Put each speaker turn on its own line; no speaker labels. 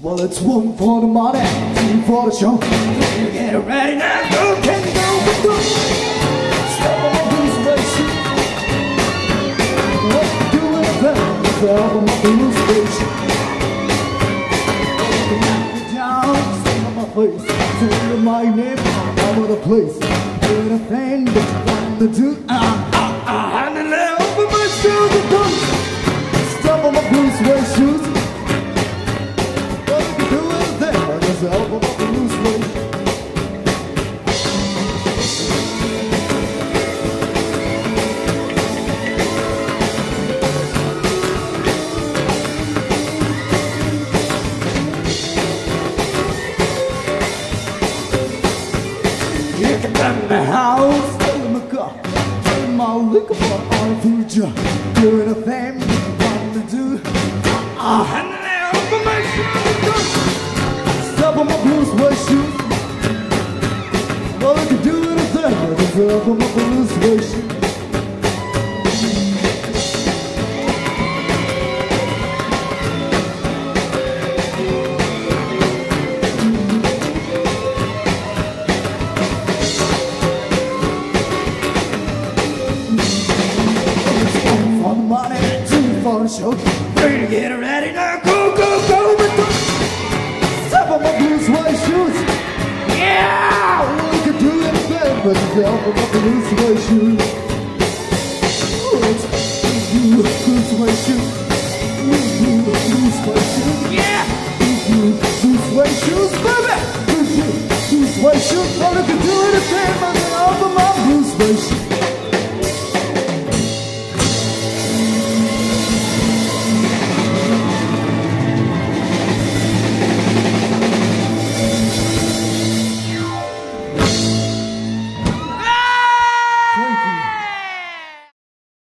Well, it's one for the money, two for the show. You get ready now, go, can you go, go, go. Step on blues station. What you doing? Step on my blues station. Knock me down, stand on my face. You my name, all over the place. Do the thing that you want to do. Ah, ah, ah, it out over my shoes. Go. Step on my blues suede shoes. Help on my blues suede You can turn the house, turn my car, turn my liquor for all food. Doing a thing want to do. Ah, hand Well, I can do my blues suede shoes. For the money, two for the show. Three to get ready now, but it's help on my blue suede shoes. Blue, blue suede shoes. Blue, blue, blue suede shoes. Yeah, blue suede shoes, baby. Blue suede shoes. Well, we can do help on my blue suede shoes.